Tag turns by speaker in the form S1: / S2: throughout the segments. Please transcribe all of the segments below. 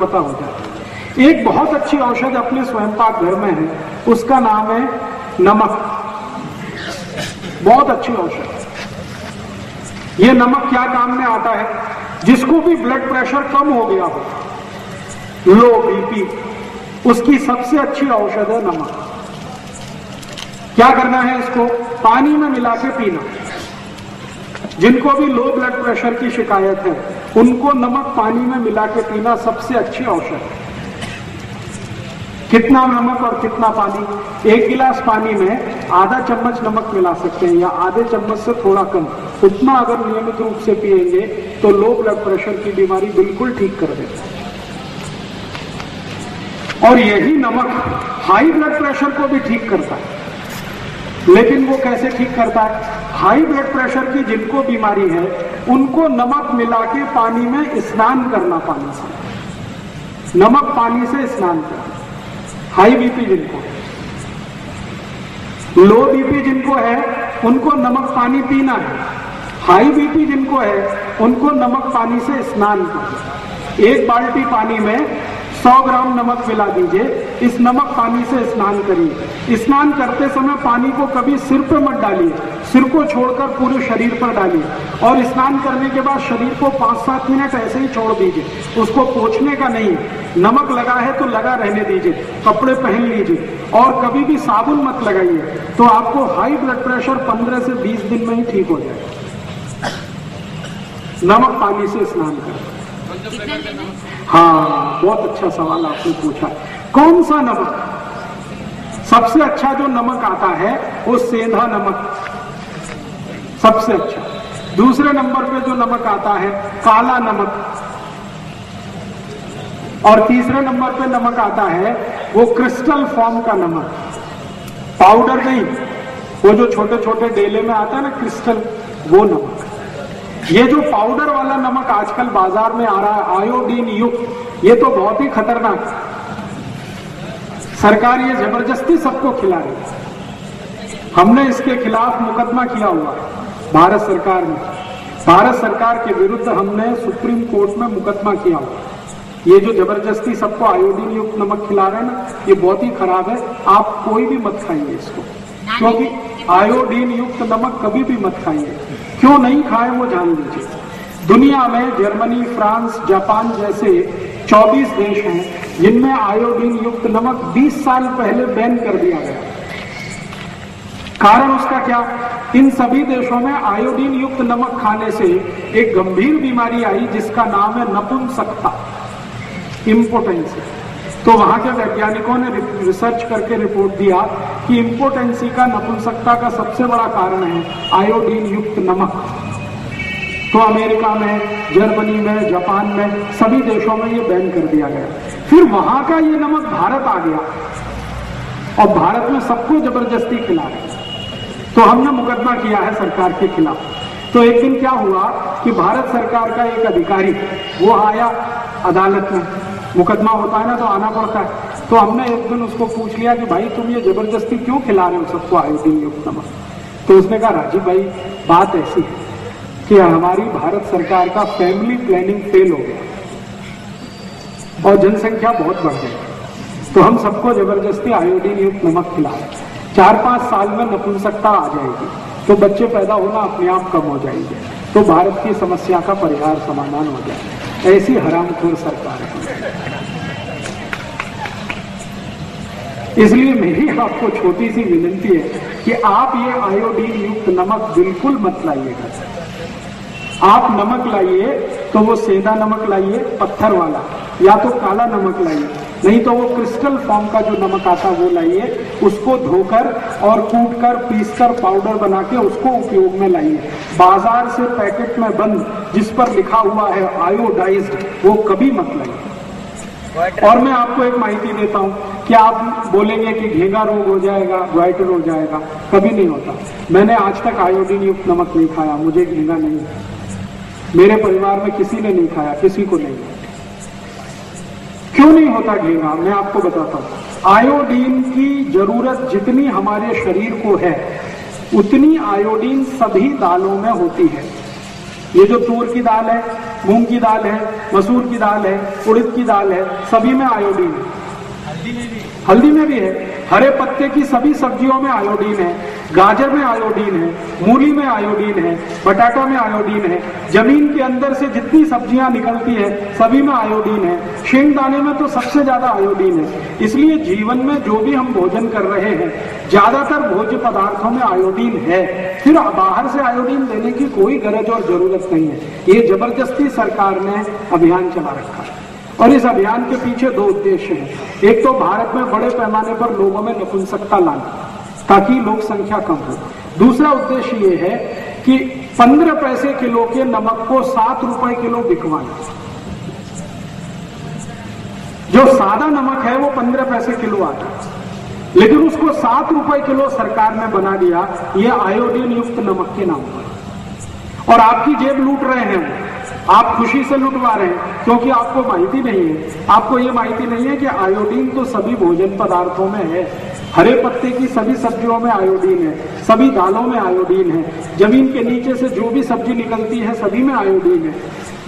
S1: पता हो जाए। एक बहुत अच्छी औषध अपने स्वयं पाक घर में है, उसका नाम है नमक। बहुत अच्छी औषध। ये नमक क्या काम में आता है? जिसको भी ब्लड प्रेशर कम हो गया हो लो बीपी उसकी सबसे अच्छी औषध है नमक। क्या करना है इसको? पानी में मिला के पीना। जिनको भी लो ब्लड प्रेशर की शिकायत है उनको नमक पानी में मिला के पीना सबसे अच्छी औषध है। कितना नमक और कितना पानी? एक गिलास पानी में आधा चम्मच नमक मिला सकते हैं या आधे चम्मच से थोड़ा कम। उतना अगर नियमित रूप से पिएँगे तो लो ब्लड प्रेशर की बीमारी बिल्कुल ठीक कर देता है और यही नमक हाई ब्लड प्रेशर को भी ठीक करता है। लेकिन वो कैसे ठीक करता है हाई ब्लड प्रेशर की जिनको बीमारी है, उनको नमक मिला के पानी में स्नान करना पानी से। नमक पानी से स्नान करना। हाई बीपी जिनको लो बीपी जिनको है, उनको नमक पानी पीना है। हाई बीपी जिनको है, उनको नमक पानी से स्नान करना एक बाल्टी पानी में 100 ग्राम नमक मिला दीजिए। इस नमक पानी से स्नान करिए। स्नान करते समय पानी को कभी सिर पर मत डालिए। सिर को छोड़कर पूरे शरीर पर डालिए। और स्नान करने के बाद शरीर को पाँच सात मिनट ऐसे ही छोड़ दीजिए। उसको पोछने का नहीं। नमक लगा है तो लगा रहने दीजिए। कपड़े पहन लीजिए। और कभी भी साबुन मत लगाइए। तो आपको हाई ब्लड प्रेशर 15 से 20 दिन में ही ठीक हो जाएगा। नमक पानी से स्नान करें हाँ बहुत अच्छा सवाल आपने पूछा। कौन सा नमक? सबसे अच्छा जो नमक आता है, वो सेंधा नमक। सबसे अच्छा। दूसरे नंबर पे जो नमक आता है, काला नमक। और तीसरे नंबर पे नमक आता है, वो क्रिस्टल फॉर्म का नमक। पाउडर नहीं, वो जो छोटे छोटे डेले में आता है ना, क्रिस्टल, वो नमक। ये जो पाउडर वाला नमक आजकल बाज़ार में आ रहा है आयोडीन युक्त ये तो बहुत ही खतरनाक सरकार ये ज़बरदस्ती सबको खिला रही है। हमने इसके खिलाफ मुकदमा किया हुआ है भारत सरकार ने। भारत सरकार के विरुद्ध हमने सुप्रीम कोर्ट में मुकदमा किया हुआ ये जो ज़बरदस्ती सबको आयोडीन युक्त नमक खिला रहे हैं ना ये बहुत ही खराब है। आप कोई भी मत खाइए इसको। क्योंकि आयोडीन युक्त नमक कभी भी मत खाइए। क्यों नहीं खाए वो जान लीजिए। दुनिया में जर्मनी, फ्रांस, जापान जैसे 24 देश हैं, जिनमें आयोडीन युक्त नमक 20 साल पहले बैन कर दिया गया। कारण उसका क्या? इन सभी देशों में आयोडीन युक्त नमक खाने से एक गंभीर बीमारी आई, जिसका नाम है नपुंसकता इम्पोर्टेंसी तो वहाँ के वैज्ञानिकों ने रिसर्च करके रिपोर्ट दिया कि इम्पोर्टेंसी का नपुंसकता का सबसे बड़ा कारण है आयोडीन युक्त नमक। तो अमेरिका में, जर्मनी में, जापान में, सभी देशों में ये बैन कर दिया गया। फिर वहाँ का ये नमक भारत आ गया। और भारत में सबको ज़बरदस्ती खिला रहे। तो हमने मुकदमा किया है सरकार के खिलाफ। तो एक दिन क्या हुआ कि भारत सरकार का एक अधिकारी, वो आया अदालत में। मुकदमा होता है ना तो आना पड़ता है। तो हमने एक दिन उसको पूछ लिया कि भाई, तुम ये ज़बरदस्ती क्यों खिला रहे हो सबको आयोडीन युक्त नमक तो उसने कहा, राजीव भाई, बात ऐसी है कि हमारी भारत सरकार का फैमिली प्लानिंग फेल हो गया और जनसंख्या बहुत बढ़ गई। तो हम सबको ज़बरदस्ती आयोडीन युक्त नमक खिला रहे चार पाँच साल में नपुंसकता आ जाएगी तो बच्चे पैदा होना अपने आप कम हो जाएँगे तो भारत की समस्या का परिहार समाधान हो जाएगा। ऐसी हरामखोर सरकार है। इसलिए मेरी आपको छोटी सी विनंती है कि आप ये आयोडीन युक्त नमक बिल्कुल मत लाइएगा आप नमक लाइए तो वो सेंधा नमक लाइए, पत्थर वाला, या तो काला नमक लाइए, नहीं तो वो क्रिस्टल फॉर्म का जो नमक आता है वो लाइए, उसको धोकर और कूट कर पीस कर पाउडर बना के उसको उपयोग में लाइए। बाज़ार से पैकेट में बंद, जिस पर लिखा हुआ है आयोडाइज्ड वो कभी मत लाइए। और मैं आपको एक माहिती देता हूँ कि आप बोलेंगे कि घेगा रोग हो जाएगा ग्वाइटर हो जाएगा, कभी नहीं होता। मैंने आज तक आयोडीन युक्त नमक नहीं खाया, मुझे घेगा नहीं मेरे परिवार में किसी ने नहीं खाया, किसी को नहीं। क्यों नहीं होता घेगा? मैं आपको बताता हूँ। आयोडीन की ज़रूरत जितनी हमारे शरीर को है, उतनी आयोडीन सभी दालों में होती है। ये जो तूर की दाल है मूंग की दाल है मसूर की दाल है उड़द की दाल है सभी में आयोडीन है। हल्दी में भी। है। हरे पत्ते की सभी सब्जियों में आयोडीन है। गाजर में आयोडीन है, मूली में आयोडीन है बटाटा में आयोडीन है, ज़मीन के अंदर से जितनी सब्ज़ियाँ निकलती है, सभी में आयोडीन है। शेंग दाने में तो सबसे ज़्यादा आयोडीन है। इसलिए जीवन में जो भी हम भोजन कर रहे हैं, ज़्यादातर भोज्य पदार्थों में आयोडीन है। फिर बाहर से आयोडीन देने की कोई गरज और ज़रूरत नहीं है। ये ज़बरदस्ती सरकार ने अभियान चला रखा है। और इस अभियान के पीछे दो उद्देश्य हैं। एक तो भारत में बड़े पैमाने पर लोगों में नपुंसकता लाना। ताकि लोक संख्या कम हो। दूसरा उद्देश्य ये है कि पंद्रह पैसे किलो के नमक को सात रुपए किलो बिकवाना। जो सादा नमक है, वो पंद्रह पैसे किलो आता है। लेकिन उसको सात रुपए किलो सरकार ने बना दिया, ये आयोडीन युक्त नमक के नाम पर। और आपकी जेब लूट रहे हैं आप खुशी से लुटवा रहे हैं, क्योंकि आपको माहिती नहीं है। आपको ये माहिती नहीं है कि आयोडीन तो सभी भोजन पदार्थों में है। हरे पत्ते की सभी सब्जियों में आयोडीन है, सभी दालों में आयोडीन है, ज़मीन के नीचे से जो भी सब्ज़ी निकलती है सभी में आयोडीन है।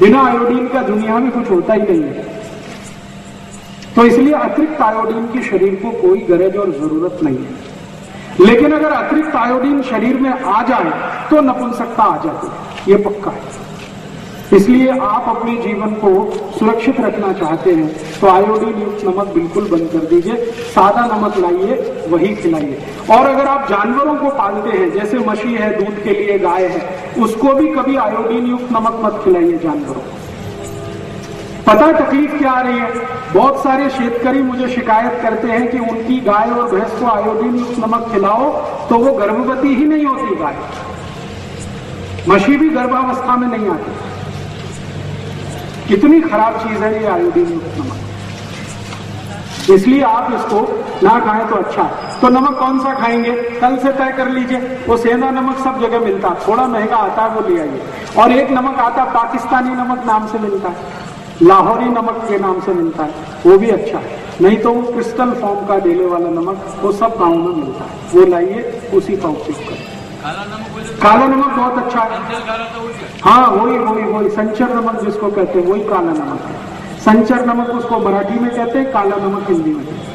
S1: बिना आयोडीन का दुनिया में कुछ होता ही नहीं है। तो इसलिए अतिरिक्त आयोडीन की शरीर को कोई गरज और ज़रूरत नहीं है। लेकिन अगर अतिरिक्त आयोडीन शरीर में आ जाए तो नपुंसकता आ जाती है। ये पक्का है। इसलिए आप अपने जीवन को सुरक्षित रखना चाहते हैं तो आयोडीन युक्त नमक बिल्कुल बंद कर दीजिए, सादा नमक लाइए, वही खिलाइए। और अगर आप जानवरों को पालते हैं, जैसे मछली है, दूध के लिए गाय है, उसको भी कभी आयोडीन युक्त नमक मत खिलाइए जानवरों। को पता तकलीफ़ क्या आ रही है? बहुत सारे शेतकरी मुझे शिकायत करते हैं कि उनकी गाय और भैंस को आयोडीन युक्त नमक खिलाओ तो वो गर्भवती ही नहीं होती गाय। मछली भी गर्भावस्था में नहीं आती। कितनी खराब चीज़ है ये आयोडीन नमक। इसलिए आप इसको ना खाएँ तो अच्छा। तो नमक कौन सा खाएँगे? कल से तय कर लीजिए। वो सेंधा नमक सब जगह मिलता। थोड़ा महँगा आता है वो ले आइए। और एक नमक आता है, पाकिस्तानी नमक नाम से मिलता है। लाहौरी नमक के नाम से मिलता है। वो भी अच्छा। है नहीं तो वो क्रिस्टल फॉर्म का डेले वाला नमक वो सब गाँव में मिलता है। वो लाइए, उसी का उपयोग करें। काला नमक बहुत अच्छा है। हाँ वही वही वही संचर नमक जिसको कहते हैं वही काला नमक है। संचर नमक उसको मराठी में कहते हैं काला नमक हिंदी में कहते हैं।